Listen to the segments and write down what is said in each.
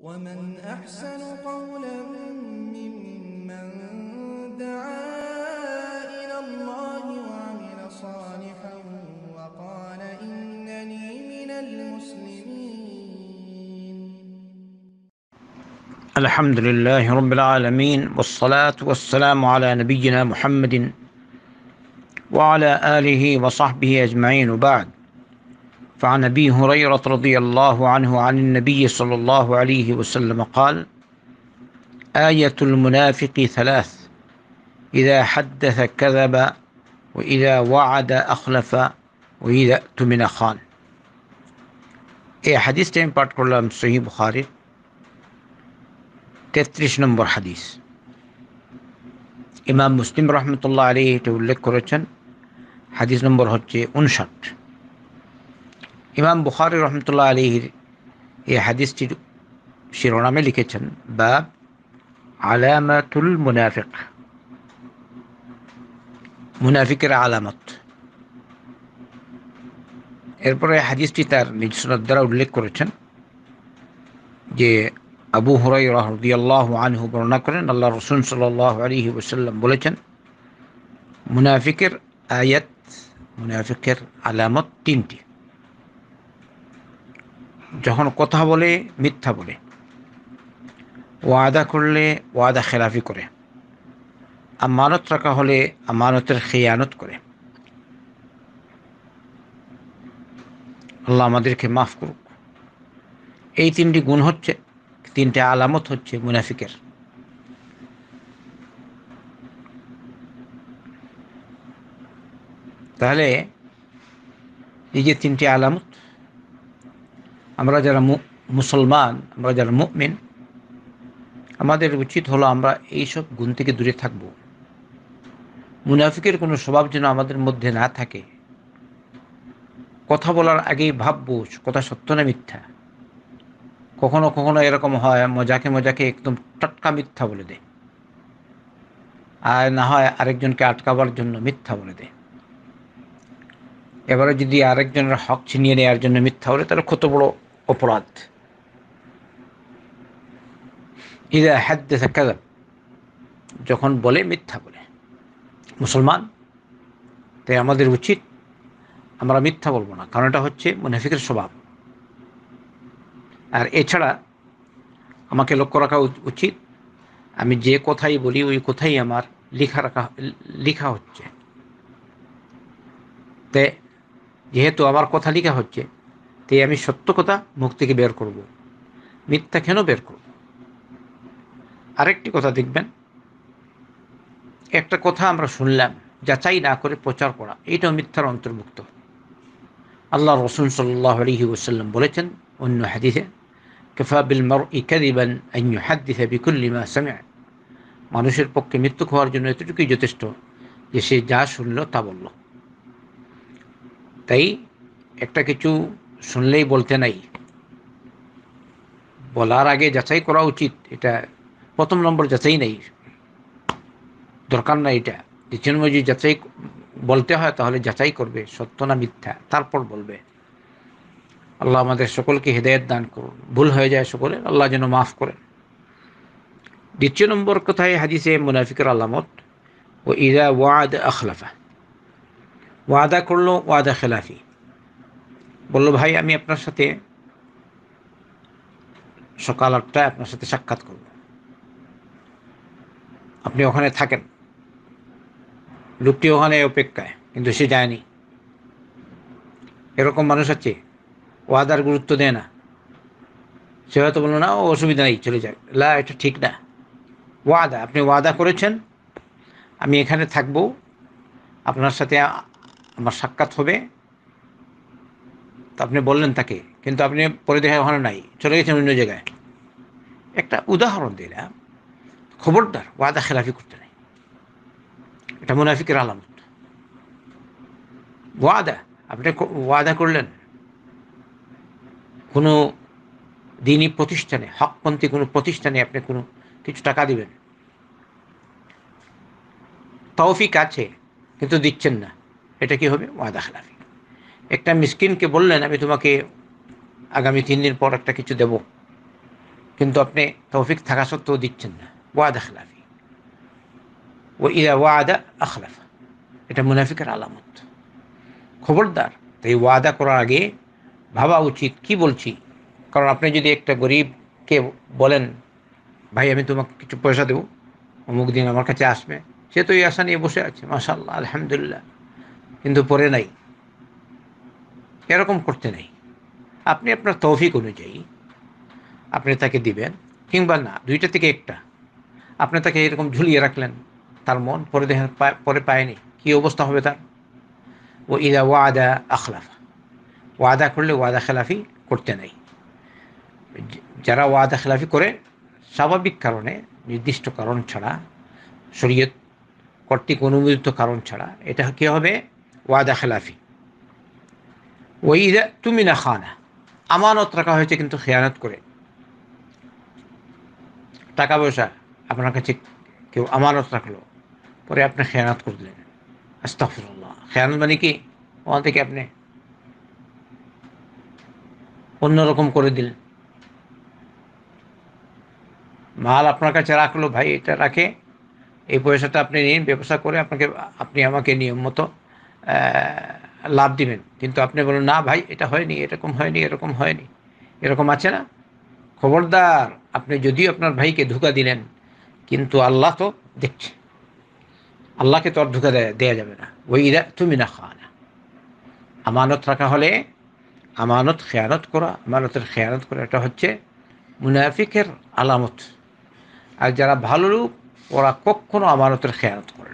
ومن أحسن قولا ممن دعا إلى الله وعمل صالحا وقال إنني من المسلمين. الحمد لله رب العالمين والصلاة والسلام على نبينا محمد وعلى آله وصحبه أجمعين. وبعد فعن أبي هريرة رضي الله عنه عن النبي صلى الله عليه وسلم قال آية المنافق ثلاث إذا حدث كذب وإذا وعد أخلف وإذا اؤتمن خان এই হাদিসটা আমি পাঠ করলাম সহি বুখারির তেত্রিশ নম্বর হাদিস ইমাম মুসলিম রহমতুল্লাহ আলী এটা উল্লেখ করেছেন হাদিস নম্বর হচ্ছে উনষাট ইমাম বুখারি রহমতুল্লাহ আলীর এই হাদিসটির শিরোনামে লিখেছেন বা আলামাতুল মুনাফিক। মুনাফিকের আলামত। এরপরে হাদিসটি তার নিজ দ্বারা উল্লেখ করেছেন যে আবু হরাই রহদিয়াল্লাহ আনহু বর্ণনা করেন আল্লাহ রসুন সাল্লাহ আলী ওসাল্লাম বলেছেন, মুনাফিকের আয়াত, মুনাফিকের আলামত তিনটি। যখন কথা বলে, মিথ্যা বলে। ওয়াদা করলে ওয়াদা খেলাফি করে। আমানত রাখা হলে আমানতের খেয়ানত করে। আল্লাহ আমাদেরকে মাফ করুক। এই তিনটি গুণ হচ্ছে, তিনটে আলামত হচ্ছে মুনাফিকের। তাহলে, এই যে তিনটি আলামত আমরা যারা মুসলমান, আমরা যারা মুমিন, আমাদের উচিত হলো আমরা এইসব গুণ থেকে দূরে থাকব। মুনাফিকের কোনো স্বভাব যেন আমাদের মধ্যে না থাকে। কথা বলার আগেই ভাববো, কথা সত্য না মিথ্যা? কখনো কখনো এরকম হয়, মজাকে মজাকে একদম টাটকা মিথ্যা বলে দেয়। আর না হয় আরেকজনকে আটকাবার জন্য মিথ্যা বলে দেয়। এবারে যদি আরেকজনের হক ছিনিয়ে নেওয়ার জন্য মিথ্যা বলে, তাহলে কত বড় অপরাধ ইদা হাদ্দে কাজাব যখন বলে মিথ্যা বলে। মুসলমান, তাই আমাদের উচিত আমরা মিথ্যা বলব না, কারণ এটা হচ্ছে মুনাফিকের স্বভাব। আর এছাড়া আমাকে লক্ষ্য রাখা উচিত, আমি যে কথাই বলি, ওই কথাই আমার লেখা রাখা, লেখা হচ্ছে। তে, যেহেতু আমার কথা লেখা হচ্ছে তাই আমি সত্য কথা মুখ থেকে বের করব মিথ্যা কেন বের করব আরেকটি কথা দেখবেন একটা কথা আমরা শুনলাম যাচাই না করে প্রচার করা এটাও মিথ্যার অন্তর্ভুক্ত আল্লাহ রসুল সাল্লাহ আলহি ওসাল্লাম বলেছেন অন্য হাদিসে كفى بالمرء كذبا أن يحدث بكل ما سمع মানুষের পক্ষে মৃত্যু খাওয়ার জন্য এতটুকুই যথেষ্ট যে সে যা শুনল তা বলল তাই একটা কিছু শুনলেই বলতে নাই। বলার আগে যাচাই করা উচিত। এটা প্রথম নম্বর যাচাই নেই। দরকার নাই এটা। নম্বর যদি যাচাই বলতে হয়, তাহলে যাচাই করবে। সত্য না মিথ্যা? তারপর বলবে। আল্লাহ আমাদের সকলকে হেদায়ত দান করুন। ভুল হয়ে যায় সকলে, আল্লাহ যেন মাফ করেন। দ্বিতীয় নম্বর কথায় হাদিসে মুনাফিকের আলামত ও ইদা ওয়াদ আখলাফা। ওয়াদা করল, ওয়াদা খেলাফি। বলল, ভাই, আমি আপনার সাথে সকাল আটটায় আপনার সাথে সাক্ষাৎ করব। আপনি ওখানে থাকেন। লোকটি ওখানে অপেক্ষায়, কিন্তু সে যায়নি। এরকম মানুষ আছে ওয়াদার গুরুত্ব দেয় না। সে হয়তো বলল, না, ও অসুবিধা নেই, চলে যাক। লা, এটা ঠিক না। ওয়াদা, আপনি ওয়াদা করেছেন। আমি এখানে থাকব। আপনার সাথে আমার সাক্ষাৎ হবে। আপনি বললেন তাকে, কিন্তু আপনি পরে দেখা ওখানে নাই, চলে গেছেন অন্য জায়গায়। একটা উদাহরণ দিলাম খবরদার ওয়াদা খেলাফি করতে নেই। এটা মুনাফিকের আলামত। ওয়াদা, আপনি ওয়াদা করলেন। কোনো দিনই প্রতিষ্ঠানে, হকপন্থী কোনো প্রতিষ্ঠানে আপনি কোনো কিছু টাকা দিবেন। তৌফিক আছে, কিন্তু দিচ্ছেন না। এটা কি হবে? ওয়াদা খেলাফি। একটা মিসকিনকে বললেন, আমি তোমাকে আগামী তিন দিন পর একটা কিছু দেব। কিন্তু আপনি তৌফিক থাকা সত্ত্বেও দিচ্ছেন না। ওয়াদা খেলাফি ও ইরা ওয়াদা আখলাফা। এটা মুনাফিকের আলামত। খবরদার, তাই ওয়াদা করার আগে ভাবা উচিত, কি বলছি? কারণ আপনি যদি একটা গরিবকে বলেন, ভাই, আমি তোমাকে কিছু পয়সা দেবো, অমুক দিন আমার কাছে আসবে। সে তো এই আশা নিয়ে বসে আছে মাশাল্লাহ আলহামদুলিল্লাহ। কিন্তু পরে নাই। এরকম করতে নেই। আপনি আপনার তৌফিক অনুযায়ী আপনি তাকে দিবেন কিংবা না, দুইটা থেকে একটা। আপনি তাকে এরকম ঝুলিয়ে রাখলেন, তার মন পরে দেখেন পরে পায়নি, কী অবস্থা হবে তার? ও ইদা ওয়াদা আখলাফা। ওয়াদা করলে ওয়াদা খেলাফি করতে নেই। যারা ওয়াদা খেলাফি করে, স্বাভাবিক কারণে, নির্দিষ্ট কারণ ছাড়া, শরীয়ত কর্তৃক অনুমোদিত কারণ ছাড়া, এটা কী হবে? ওয়াদা খেলাফি। ওই তুমি না খানা। আমানত রাখা হয়েছে কিন্তু খেয়ানত করে। টাকা পয়সা আপনার কাছে কেউ আমানত রাখল, পরে আপনি খেয়ানত করে দিলেন। আস্তাফরুল্লাহ খেয়ানত মানে কি? ওখান থেকে আপনি অন্যরকম করে দিলেন। মাল আপনার কাছে রাখল, ভাই এটা রাখে। এই পয়সাটা আপনি নিন, ব্যবসা করে আপনাকে, আপনি আমাকে নিয়ম মতো লাভ দিবেন। কিন্তু আপনি বলেন, না ভাই, এটা হয়নি, এরকম হয়নি এরকম হয়নি। এরকম আছে না? খবরদার, আপনি যদিও আপনার ভাইকে ধোকা দিলেন, কিন্তু আল্লাহ তো দেখছে। আল্লাহকে তো আর ধোকা দেওয়া যাবে না। ওই ইরা তুমি না খাওয়া না আমানত রাখা হলে আমানত খেয়ানত করা। আমানতের খেয়ানত করা, এটা হচ্ছে মুনাফিকের আলামত। আর যারা ভালো লোক, ওরা কখনো আমানতের খেয়ানত করে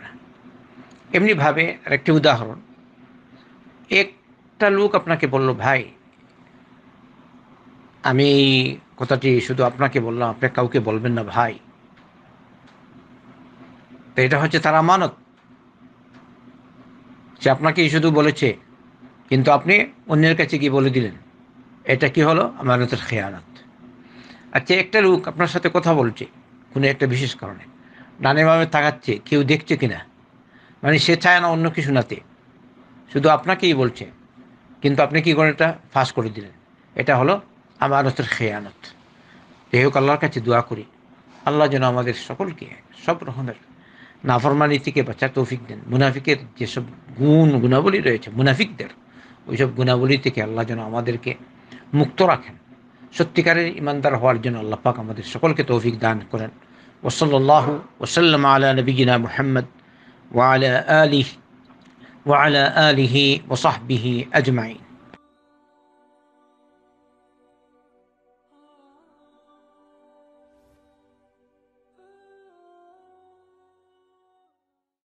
এমনিভাবে আরেকটি উদাহরণ। একটা লোক আপনাকে বলল, ভাই, আমি কথাটি শুধু আপনাকে বললাম, আপনি কাউকে বলবেন না, ভাই। তো এটা হচ্ছে তার আমানত। সে আপনাকে শুধু বলেছে, কিন্তু আপনি অন্যের কাছে গিয়ে বলে দিলেন, এটা কি হলো? আমানতের খেয়ানত। আচ্ছা একটা লোক আপনার সাথে কথা বলছে, কোনো একটা বিশেষ কারণে। ডানে বামে তাকাচ্ছে, কেউ দেখছে কিনা? মানে সে চায় না অন্য কিছু নাতে। শুধু আপনাকেই বলছে। কিন্তু আপনি কি করে এটা ফাঁস করে দিলেন? এটা হলো আমানতের খেয়ানত। যাই হোক, আল্লাহর কাছে দোয়া করি। আল্লাহ যেন আমাদের সকলকে সব রকমের নাফরমানি থেকে বাচ্চা তৌফিক দেন। মুনাফিকের যেসব গুণ, গুণাবলী রয়েছে, মুনাফিকদের, ওইসব গুণাবলী থেকে আল্লাহ যেন আমাদেরকে মুক্ত রাখেন। সত্যিকারের ইমানদার হওয়ার জন্য আল্লাহ পাক আমাদের সকলকে তৌফিক দান করেন। ওসল্লাহ ওসাল্লাম আলা নবীনা মুহাম্মদ وعلى آله وعلى آله وصحبه أجمعين.